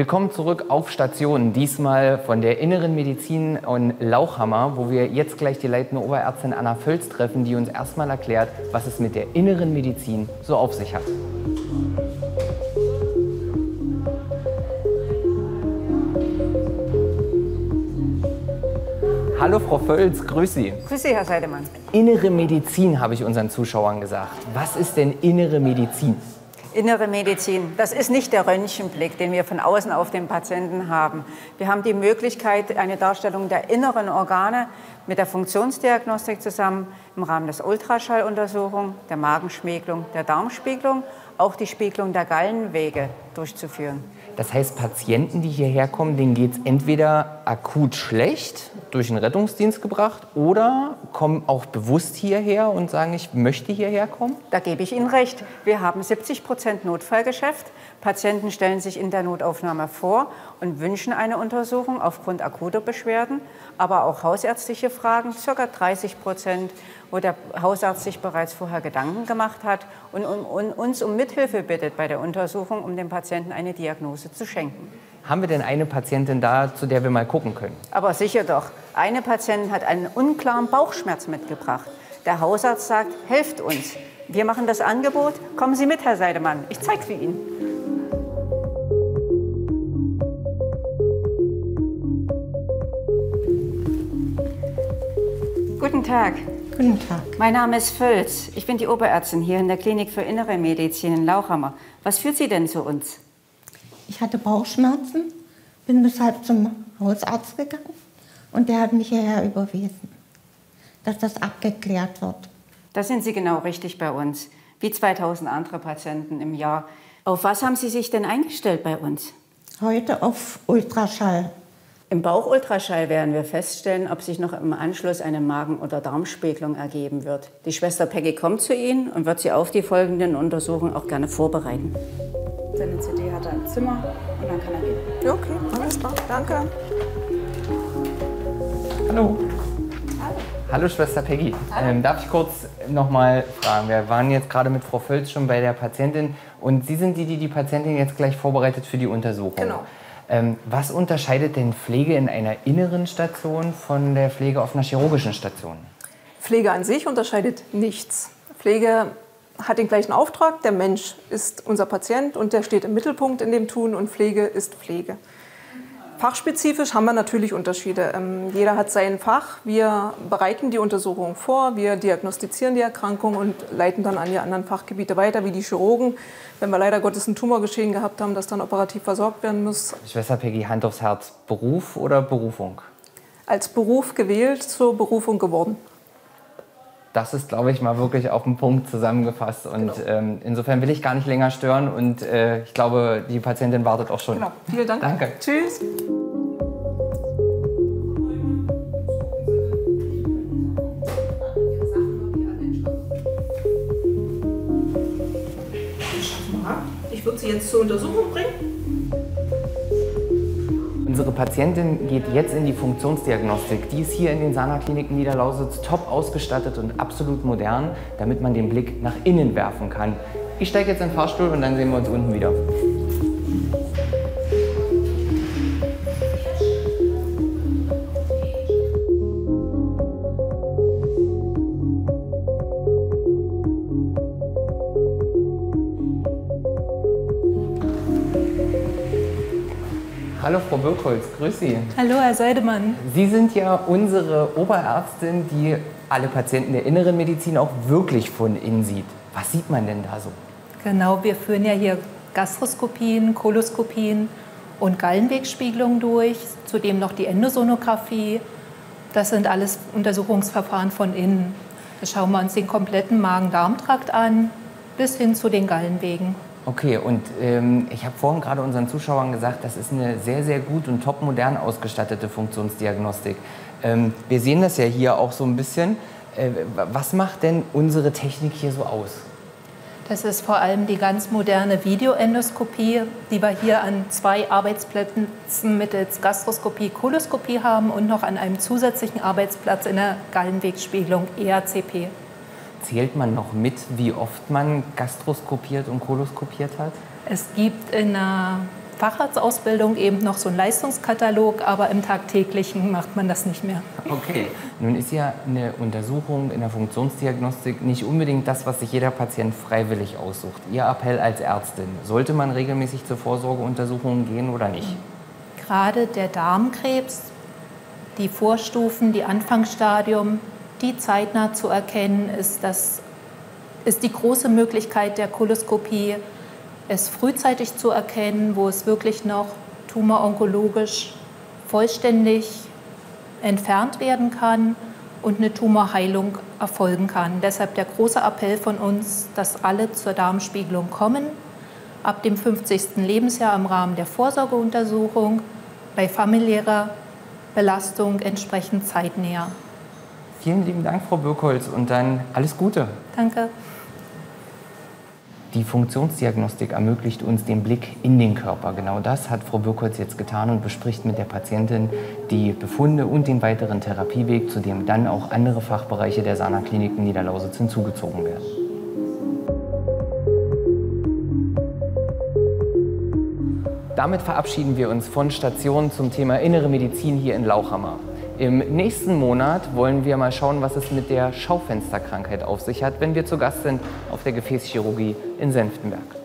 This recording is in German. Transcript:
Willkommen zurück auf Station, diesmal von der Inneren Medizin in Lauchhammer, wo wir jetzt gleich die leitende Oberärztin Anna Völz treffen, die uns erstmal erklärt, was es mit der Inneren Medizin so auf sich hat. Hallo Frau Völz, grüß Sie. Grüß Sie, Herr Seidemann. Innere Medizin habe ich unseren Zuschauern gesagt. Was ist denn innere Medizin? Innere Medizin, das ist nicht der Röntgenblick, den wir von außen auf den Patienten haben. Wir haben die Möglichkeit, eine Darstellung der inneren Organe mit der Funktionsdiagnostik zusammen im Rahmen des Ultraschalluntersuchung, der Magenspiegelung, der Darmspiegelung, auch die Spiegelung der Gallenwege durchzuführen. Das heißt, Patienten, die hierher kommen, denen geht es entweder akut schlecht, durch den Rettungsdienst gebracht, oder kommen auch bewusst hierher und sagen, ich möchte hierher kommen? Da gebe ich Ihnen recht. Wir haben 70 Prozent Notfallgeschäft. Patienten stellen sich in der Notaufnahme vor und wünschen eine Untersuchung aufgrund akuter Beschwerden, aber auch hausärztliche Fragen, ca. 30 Prozent, wo der Hausarzt sich bereits vorher Gedanken gemacht hat und, um, und uns um Mithilfe bittet bei der Untersuchung, um dem Patienten eine Diagnose zu schenken. Haben wir denn eine Patientin da, zu der wir mal gucken können? Aber sicher doch. Eine Patientin hat einen unklaren Bauchschmerz mitgebracht. Der Hausarzt sagt, helft uns. Wir machen das Angebot. Kommen Sie mit, Herr Seidemann. Ich zeige es Ihnen. Guten Tag. Guten Tag. Mein Name ist Völz. Ich bin die Oberärztin hier in der Klinik für Innere Medizin in Lauchhammer. Was führt Sie denn zu uns? Ich hatte Bauchschmerzen, bin deshalb zum Hausarzt gegangen und der hat mich hierher überwiesen, dass das abgeklärt wird. Da sind Sie genau richtig bei uns, wie 2000 andere Patienten im Jahr. Auf was haben Sie sich denn eingestellt bei uns? Heute auf Ultraschall. Im Bauchultraschall werden wir feststellen, ob sich noch im Anschluss eine Magen- oder Darmspiegelung ergeben wird. Die Schwester Peggy kommt zu Ihnen und wird Sie auf die folgenden Untersuchungen auch gerne vorbereiten. Seine CD hat er im Zimmer und dann kann er gehen. Ja, okay, alles klar. Danke. Hallo. Hallo Schwester Peggy. Ähm, darf ich kurz noch mal fragen? Wir waren jetzt gerade mit Frau Völz schon bei der Patientin und Sie sind die, die die Patientin jetzt gleich vorbereitet für die Untersuchung. Genau. Ähm, was unterscheidet denn Pflege in einer inneren Station von der Pflege auf einer chirurgischen Station? Pflege an sich unterscheidet nichts. Pflege hat den gleichen Auftrag. Der Mensch ist unser Patient und der steht im Mittelpunkt in dem Tun und Pflege ist Pflege. Fachspezifisch haben wir natürlich Unterschiede. Ähm, jeder hat sein Fach. Wir bereiten die Untersuchung vor, wir diagnostizieren die Erkrankung und leiten dann an die anderen Fachgebiete weiter, wie die Chirurgen. Wenn wir leider Gottes ein Tumorgeschehen gehabt haben, das dann operativ versorgt werden muss. Schwester Peggy, Hand aufs Herz, Beruf oder Berufung? Als Beruf gewählt, zur Berufung geworden das ist, glaube ich, mal wirklich auf den Punkt zusammengefasst. Und genau. ähm, insofern will ich gar nicht länger stören und äh, ich glaube, die Patientin wartet auch schon. Genau. Vielen Dank. Danke. Tschüss. Ich würde Sie jetzt zur Untersuchung bringen. Unsere Patientin geht jetzt in die Funktionsdiagnostik. Die ist hier in den Sana-Kliniken Niederlausitz top ausgestattet und absolut modern, damit man den Blick nach innen werfen kann. Ich steige jetzt in den Fahrstuhl und dann sehen wir uns unten wieder. Hallo Frau Birkholz, grüß Sie. Hallo Herr Seidemann. Sie sind ja unsere Oberärztin, die alle Patienten der inneren Medizin auch wirklich von innen sieht. Was sieht man denn da so? Genau, wir führen ja hier Gastroskopien, Koloskopien und Gallenwegspiegelungen durch, zudem noch die Endosonographie. Das sind alles Untersuchungsverfahren von innen. Da schauen wir uns den kompletten Magen-Darm-Trakt an, bis hin zu den Gallenwegen. Okay, und ähm, ich habe vorhin gerade unseren Zuschauern gesagt, das ist eine sehr, sehr gut und top modern ausgestattete Funktionsdiagnostik. Ähm, wir sehen das ja hier auch so ein bisschen. Äh, was macht denn unsere Technik hier so aus? Das ist vor allem die ganz moderne Videoendoskopie, die wir hier an zwei Arbeitsplätzen mittels Gastroskopie, Koloskopie haben und noch an einem zusätzlichen Arbeitsplatz in der Gallenwegspiegelung EACP. Zählt man noch mit, wie oft man gastroskopiert und koloskopiert hat? Es gibt in der Facharztausbildung eben noch so einen Leistungskatalog, aber im tagtäglichen macht man das nicht mehr. Okay. Nun ist ja eine Untersuchung in der Funktionsdiagnostik nicht unbedingt das, was sich jeder Patient freiwillig aussucht. Ihr Appell als Ärztin, sollte man regelmäßig zur Vorsorgeuntersuchung gehen oder nicht? Gerade der Darmkrebs, die Vorstufen, die Anfangsstadium, die zeitnah zu erkennen, ist, das, ist die große Möglichkeit der Koloskopie, es frühzeitig zu erkennen, wo es wirklich noch tumoronkologisch vollständig entfernt werden kann und eine Tumorheilung erfolgen kann. Deshalb der große Appell von uns, dass alle zur Darmspiegelung kommen, ab dem 50. Lebensjahr im Rahmen der Vorsorgeuntersuchung, bei familiärer Belastung entsprechend zeitnäher. Vielen lieben Dank, Frau Birkholz, und dann alles Gute. Danke. Die Funktionsdiagnostik ermöglicht uns den Blick in den Körper. Genau das hat Frau Birkholz jetzt getan und bespricht mit der Patientin die Befunde und den weiteren Therapieweg, zu dem dann auch andere Fachbereiche der Sana Kliniken Niederlausitz hinzugezogen werden. Damit verabschieden wir uns von Stationen zum Thema Innere Medizin hier in Lauchhammer. Im nächsten Monat wollen wir mal schauen, was es mit der Schaufensterkrankheit auf sich hat, wenn wir zu Gast sind auf der Gefäßchirurgie in Senftenberg.